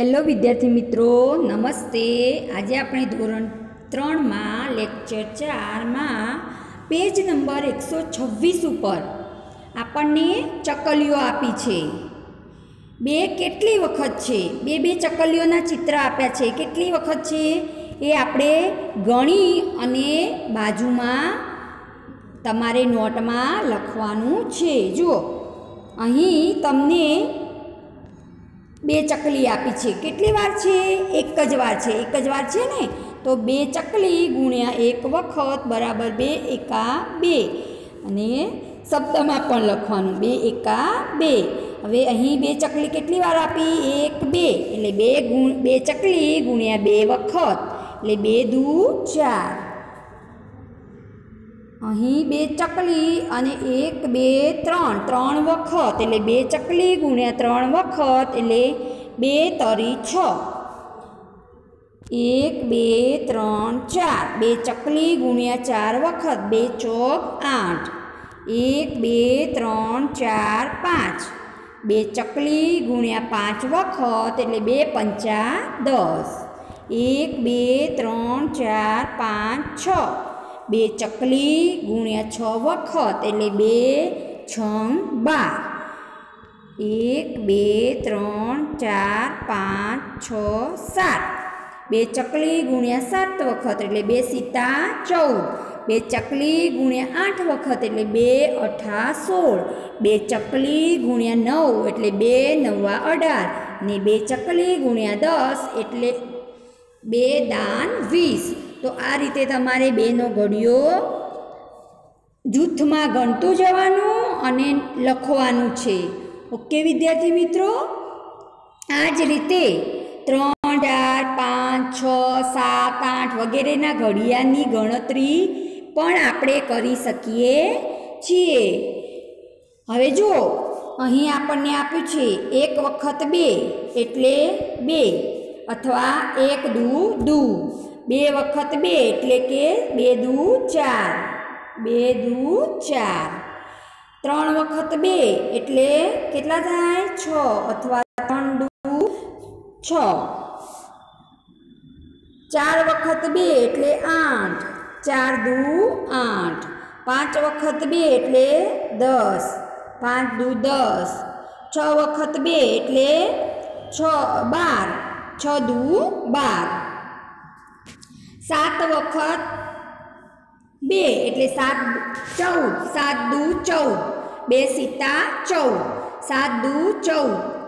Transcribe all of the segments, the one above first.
Hello વિદ્યાર્થી મિત્રો, નમસ્તે. આજે આપણે ધોરણ ત્રણમાં, લેક્ચર ચારમાં, પેજ નંબર એકસો છવ્વીસ ઉપર આપણને ચકલીઓ આપી છે. બે કેટલી વખત છે? બે બે ચકલીઓના ચિત્ર આપ્યા છે. કેટલી વખત છે? એ આપણે ગણી અને બાજુમાં તમારે નોટમાં લખવાનું છે. જુઓ. અહીં તમને બે ચકલી આપી છે. કેટલી વાર છે? એક જ વાર છે. એક જ વાર છે ને? તો બે ચકલી ગુણ્યા એક વખત બરાબર બે એકા બે. અને શબ્દમાં પણ લખવાનું બે એકા બે. હવે અહીં બે ચકલી કેટલી વાર આપી? એક, બે. એટલે બે ગુણ, બે ચકલી ગુણ્યા બે વખત. એટલે બે દૂ ચાર. અહીં બે ચકલી અને એક બે ત્રણ ત્રણ વખત એટલે બે ચકલી ગુણ્યા ત્રણ વખત એટલે બે તરી છ. એક, બે, ત્રણ, ચાર. બે ચકલી ગુણ્યા ચાર વખત, બે ચોક આઠ. એક, બે, ત્રણ, ચાર, પાંચ. બે ચકલી ગુણ્યા પાંચ વખત એટલે બે પંચા દસ. એક, બે, ત્રણ, ચાર, પાંચ, છ. બે ચકલી ગુણ્યા છ વખત એટલે બે છ બાર. એક, બે, ત્રણ, ચાર, પાંચ, છ, સાત. બે ચકલી ગુણ્યા સાત વખત એટલે બે સીતા ચૌદ. બે ચકલી ગુણ્યા આઠ વખત એટલે બે અઠા સોળ. બે ચકલી ગુણ્યા નવ એટલે બે નવા અઢાર. ને બે ચકલી ગુણ્યા દસ એટલે બે દાન વીસ. તો આ રીતે તમારે બેનો ઘડિયો જૂથમાં ગણતું જવાનું અને લખવાનું છે. ઓકે, વિદ્યાર્થી મિત્રો? આ જ રીતે ત્રણ, ચાર, પાંચ, છ, સાત, આઠ વગેરેના ઘડિયાળની ગણતરી પણ આપણે કરી શકીએ છીએ. હવે જુઓ, અહીં આપણને આપ્યું છે એક વખત બે, એટલે બે, અથવા એક દુ દુ. બે વખત બે એટલે કે બે દુ ચાર. બે દુ ચાર. ત્રણ વખત બે એટલે કેટલા થાય? છ અથવા ત્રણ દુ છ. ચાર વખત બે એટલે આઠ. ચાર દુ આઠ. પાંચ વખત બે એટલે દસ. પાંચ દુ દસ. છ વખત બે એટલે છ બાર. છ દુ બાર. સાત વખત બે, એટલે સાત ચૌદ, સાત દુ ચૌદ, બે સીતા ચૌદ, સાત દુ ચૌદ.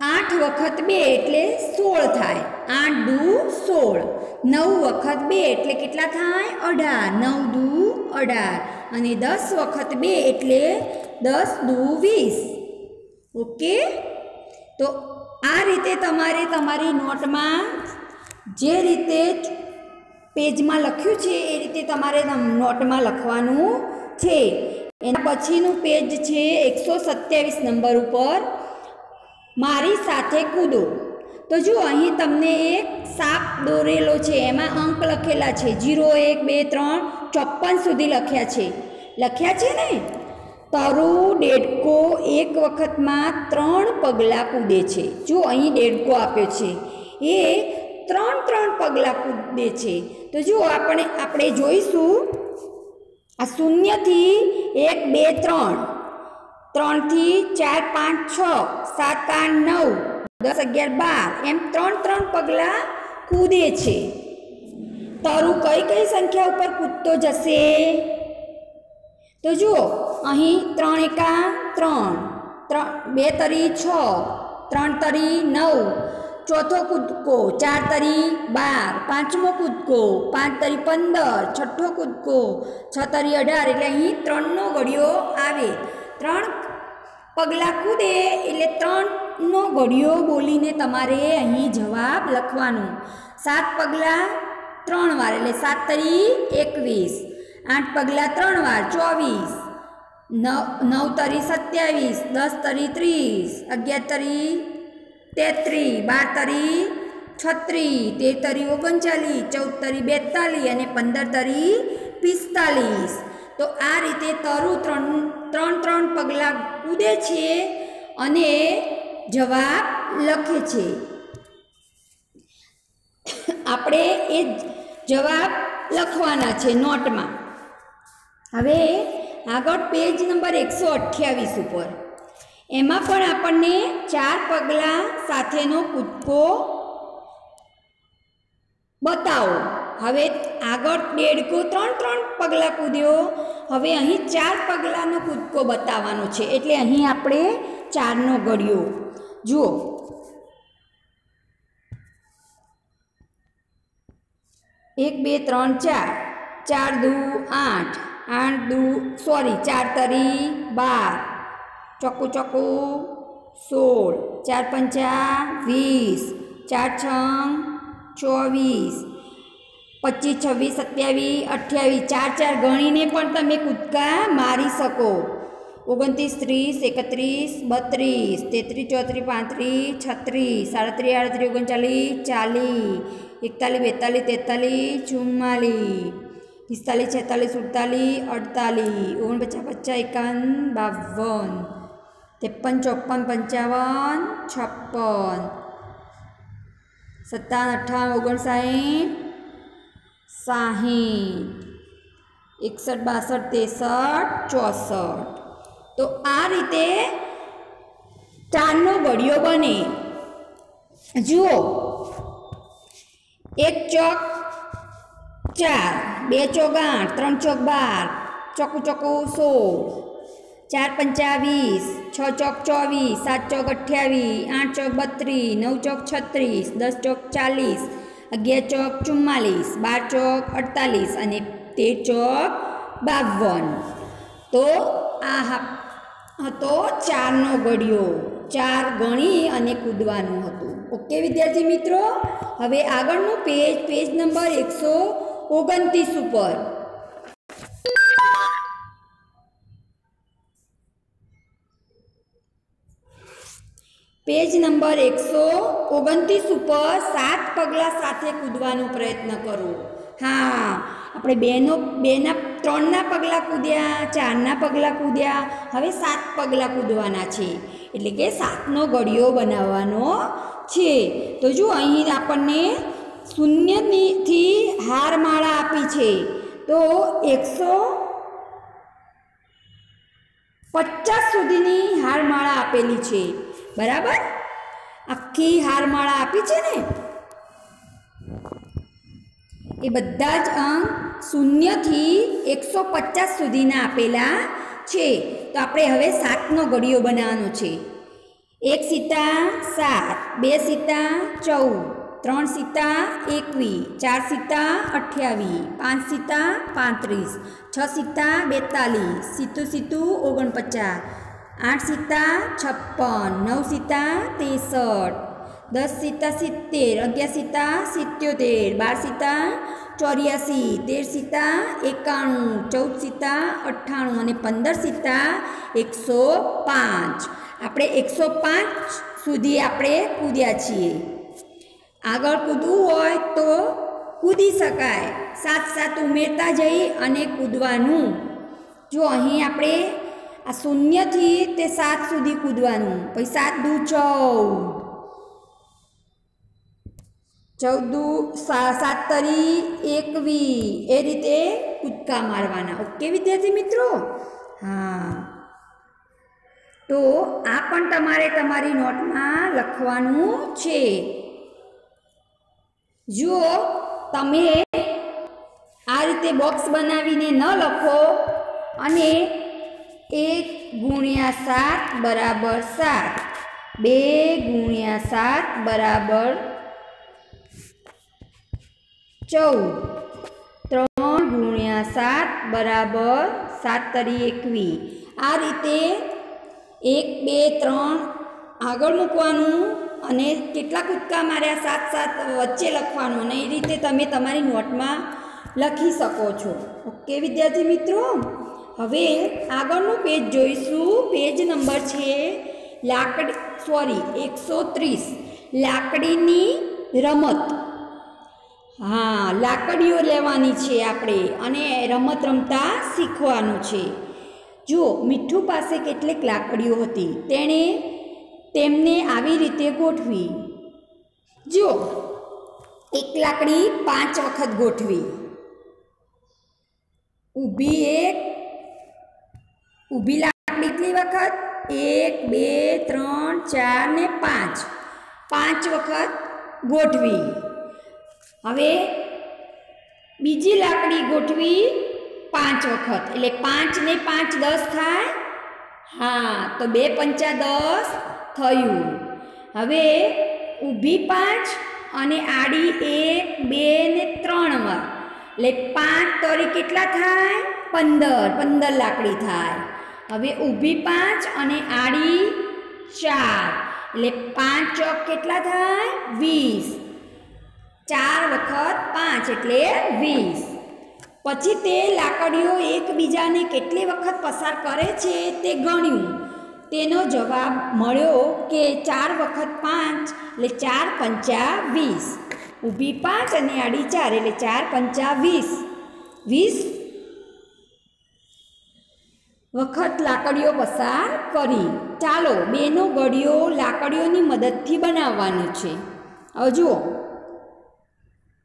આઠ વખત બે, એટલે સોળ થાય. આઠ દુ સોળ. નવ વખત બે, એટલે કેટલા થાય? અઢાર. નવ દુ અઢાર. અને દસ વખત બે, એટલે દસ દુ વીસ. ઓકે? તો આ રીતે તમારે તમારી નોટમાં જે રીતે પેજમાં લખ્યું છે, એ રીતે તમારે નોટમાં લખવાનું છે. એના પછીનું પેજ છે એકસો સત્યાવીસ નંબર ઉપર, મારી સાથે કૂદો. તો જો અહીં તમને એક સાપ દોરેલો છે, એમાં અંક લખેલા છે, જીરો, એક, બે, ત્રણ ચોપન સુધી લખ્યા છે. લખ્યા છે ને? તરુ ડેડકો એક વખતમાં ત્રણ પગલાં કૂદે છે. જો અહીં ડેડકો આપ્યો છે, એ ત્રણ ત્રણ પગલાં કૂદે છે. તો જુઓ આપણે આપણે જોઈશું, આ શૂન્યથી એક, બે, ત્રણ. ત્રણથી ચાર, પાંચ, છ, સાત, આઠ, નવ, દસ, અગિયાર, બાર, એમ ત્રણ ત્રણ પગલાં કૂદે છે. તારું કઈ કઈ સંખ્યા ઉપર કૂદતો જશે? તો જુઓ, અહીં ત્રણ એકા ત્રણ ત્રણ, બે તરી છ, ત્રણ તરી નવ ચોથો કૂદકો, ચાર તરી બાર, પાંચમો કૂદકો, પાંચ તરી પંદર, છઠ્ઠો કૂદકો, છ તરી અઢાર, એટલે અહીં ત્રણનો ઘડિયો આવે. ત્રણ પગલાં કૂદે એટલે ત્રણનો ઘડિયો બોલીને તમારે અહીં જવાબ લખવાનો. સાત પગલાં ત્રણ વાર, એટલે સાત તરી એકવીસ. આઠ પગલાં ત્રણ વાર, ચોવીસ. નવ નવ તરી સત્યાવીસ, દસ તરી ત્રીસ, અગિયાર તરી તેત્રીસ બાર તરી છત્રીસ તેર તરી ઓગણચાલીસ ચૌદ તરી બેતાલીસ અને પંદર તરી પિસ્તાલીસ. તો આ રીતે તરુ ત્રણ ત્રણ ત્રણ પગલાં કૂદે છે અને જવાબ લખે છે. આપણે એ જવાબ લખવાના છે નોટમાં. હવે આગળ પેજ નંબર એકસો અઠ્યાવીસ ઉપર. એમાં પણ આપણને ચાર પગલાં સાથેનો કૂદકો બતાવો. હવે આગળ દેડકો ત્રણ ત્રણ પગલાં કૂદ્યો. હવે અહીં ચાર પગલાંનો કૂદકો બતાવવાનો છે. એટલે અહીં આપણે ચારનો ગળ્યો જુઓ. એક, બે, ત્રણ, ચાર. ચાર, દુ, આઠ. આઠ, દુ, સોરી, ચાર તરી, બાર. ચોકુ ચોકુ સોળ ચાર પંચા વીસ ચાર છંગ ચોવીસ પચીસ છવ્વીસ સત્યાવીસ અઠ્યાવીસ ચાર ચાર ગણીને પણ તમે કૂદકા મારી શકો ઓગણત્રીસ ત્રીસ એકત્રીસ બત્રીસ તેત્રીસ ચોત્રીસ પાંત્રીસ છત્રીસ સાડત્રીસ આડત્રીસ ઓગણચાલીસ ચાલીસ એકતાલીસ બેતાલીસ તેતાલીસ ચુમ્માલીસ પિસ્તાલીસ છેતાલીસ સુડતાલીસ અડતાલીસ ઓગણપચાસ પચાસ એકાવન બાવન ત્રેપન, ચોપન, પંચાવન, છપ્પન. સત્તાવન અઠ્ઠાવન ઓગણસાઠ, સાહીઠ. એકસઠ, બાસઠ, ત્રેસઠ, ચોસઠ. તો આ રીતે ચારનો ગળિયો બને. જુઓ. એક ચોક ચાર, બે ચોક આઠ, ત્રણ ચોક બાર, ચોકું ચોકું સોળ, ચાર પંચાવીસ છ ચોક ચોવીસ, સાત ચોક અઠ્યાવીસ, આઠ ચોક બત્રીસ, નવ ચોક છત્રીસ, દસ ચોક ચાલીસ, અગિયાર ચોક ચુમ્માલીસ, બાર ચોક અડતાલીસ અને તેર ચોક બાવન. તો આ હતો ચારનો ગળ્યો ચાર ગણી અને કૂદવાનું હતું. ઓકે વિદ્યાર્થી મિત્રો? હવે આગળનું પેજ પેજ નંબર એકસો ઓગણત્રીસ ઉપર. પેજ નંબર એકસો ઓગણત્રીસ ઉપર સાત પગલાં સાથે કૂદવાનો પ્રયત્ન કરો. હા, આપણે બેનો, બેના ત્રણના પગલાં કૂદ્યા, ચારના પગલાં કૂદ્યા, હવે સાત પગલાં કૂદવાના છે. એટલે કે સાતનો ગળિયો બનાવવાનો છે. તો જો અહીં આપણને શૂન્યથી હારમાળા આપી છે, તો એકસો પચાસ સુધીની હારમાળા આપેલી છે. બરાબર? આખી હારમાળા આપી છે ને? એ બધા જ અંક શૂન્યથી એકસો પચાસ સુધીના આપેલા છે. તો આપણે હવે સાતનો ગળિયો બનાવવાનો છે. એક સીતા સાત, બે સીતા ચૌદ, ત્રણ સીતા એકવીસ, ચાર સીતા અઠ્યાવીસ, પાંચ સીતા પાંત્રીસ, છ સીતા બેતાલીસ સીતું સીતું ઓગણપચાસ આઠ સીતા છપ્પન, નવ સીતા ત્રેસઠ દસ સીતા સિત્તેર, અગિયાર સીતા સિત્યોતેર, બાર સીતા ચોર્યાસી, તેર સીતા એકાણું, ચૌદ સીતા અઠ્ઠાણું અને પંદર સીતા એકસો પાંચ. આપણે એકસો પાંચ સુધી આપણે કૂદ્યા છીએ. આગળ કૂદવું હોય તો કૂદી શકાય. સાત સાત ઉમેરતા જઈ અને કૂદવાનું. જો અહીં આપણે આ શૂન્યથી તે સાત સુધી કૂદવાનું. પછી સાત દુ ચૌદ. ચૌદુ સાત તરી એકવી. એ રીતે કૂદકા મારવાના. ઓકે, વિદ્યાર્થી મિત્રો? હા. તો આ પણ તમારે તમારી નોટમાં લખવાનું છે. જો તમે આ રીતે બોક્સ બનાવીને ન લખો અને એક ગુણ્યા સાત બરાબર સાત. બે ગુણ્યા સાત બરાબર ચૌદ. ત્રણ ગુણ્યા સાત બરાબર સાત તરી એકવી. આ રીતે એક, બે, ત્રણ આગળ મૂકવાનું અને કેટલા કૂદકા માર્યા સાત સાત વચ્ચે લખવાનું અને એ રીતે તમે તમારી નોટમાં લખી શકો છો. ઓકે, વિદ્યાર્થી મિત્રો? હવે આગળનું પેજ જોઈશું. પેજ નંબર છે લાકડી, સોરી, એકસો ત્રીસ. લાકડીની રમત. હા, લાકડીઓ લેવાની છે આપણે અને રમત રમતા શીખવાનું છે. જુઓ, મીઠું પાસે કેટલીક લાકડીઓ હતી. તેણે તેમને આવી રીતે ગોઠવી. જુઓ, એક લાકડી પાંચ વખત ગોઠવી. ઊભી એક ઊભી લાકડી કેટલી વખત, એક, બે, ત્રણ, ચાર ને પાંચ. પાંચ વખત ગોઠવી. હવે બીજી લાકડી ગોઠવી પાંચ વખત. એટલે પાંચ ને પાંચ દસ થાય. હા, તો બે પંચા દસ થયું. હવે ઊભી પાંચ અને આડી એક, બે ને ત્રણ વાર. એટલે પાંચ તરી કેટલા થાય? પંદર. પંદર લાકડી થાય. હવે ઊભી પાંચ અને આડી ચાર. એટલે પાંચ ચોક કેટલા થાય? વીસ. ચાર વખત પાંચ એટલે વીસ. પછી તે લાકડીઓ એકબીજાને કેટલી વખત પસાર કરે છે તે ગણ્યું. તેનો જવાબ મળ્યો કે ચાર વખત પાંચ એટલે ચાર પંચા વીસ. ઊભી પાંચ અને આડી ચાર એટલે ચાર પંચા વીસ. વીસ વખત લાકડીઓ પસાર કરી. ચાલો બેનો ગળીઓ લાકડીઓની મદદથી બનાવવાનો છે. હવે જુઓ.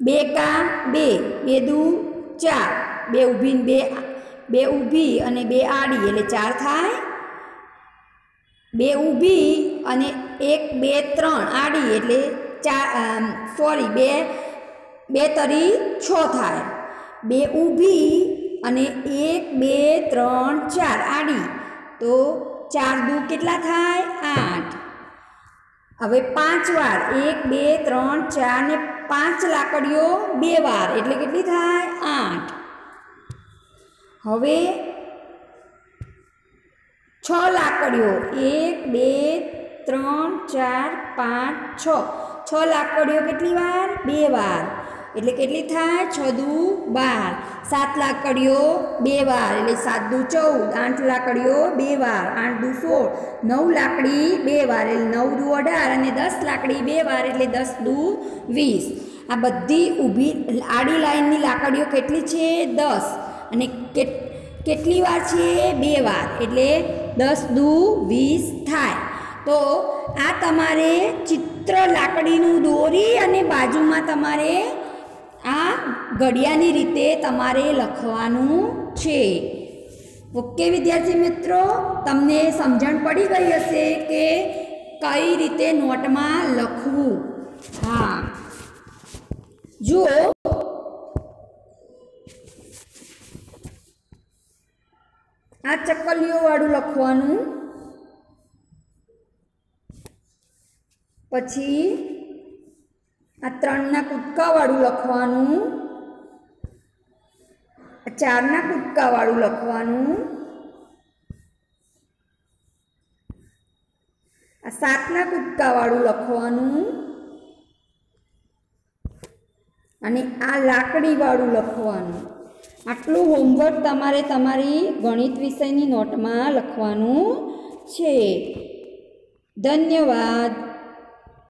બે કા બે બે દુ ચાર. બે ઊભી બે બે ઊભી અને બે આડી, એટલે ચાર થાય. બે ઊભી અને એક, બે, ત્રણ આડી, એટલે ચાર સોરી બે બે તરી છ થાય. બે ઊભી અને એક, બે, ત્રણ, ચાર આડી. તો ચાર દુ કેટલા થાય? આઠ. હવે પાંચ વાર. એક, બે, ત્રણ, ચાર ને પાંચ લાકડીઓ બે વાર. એટલે કેટલી થાય? આઠ. હવે છ લાકડીઓ. એક, બે, ત્રણ, ચાર, પાંચ, છ. છ લાકડીઓ કેટલી વાર? બે વાર. એટલે કેટલી થાય? છ દુ બાર. સાત લાકડીઓ, બે વાર. એટલે સાત દુ ચૌદ. આઠ લાકડીઓ, બે વાર. આઠ દુ સોળ. નવ લાકડી, બે વાર. એટલે નવ દુ અઢાર અને દસ લાકડી, બે વાર. એટલે દસ દુ વીસ. આ બધી ઊભી આડી લાઈનની લાકડીઓ કેટલી છે? દસ. અને કેટલી વાર છે? બે વાર. એટલે દસ દુ વીસ થાય. તો આ તમારે ચિત્ર લાકડીનું દોરી અને બાજુમાં તમારે ઘડિયાની રીતે તમારે લખવાનું છે. ઓકે, વિદ્યાર્થી મિત્રો? તમને સમજણ પડી ગઈ હશે કે કઈ રીતે નોટમાં લખવું? હા. જુઓ. આ ચક્કલીઓવાળું લખવાનું. પછી આ ત્રણના કૂદકાવાળું લખવાનું. ચારના કૂદકાવાળું લખવાનું. આ સાતના કૂદકાવાળું લખવાનું. અને આ લાકડીવાળું લખવાનું. આટલું હોમવર્ક તમારે તમારી ગણિત વિષયની નોટમાં લખવાનું છે. ધન્યવાદ.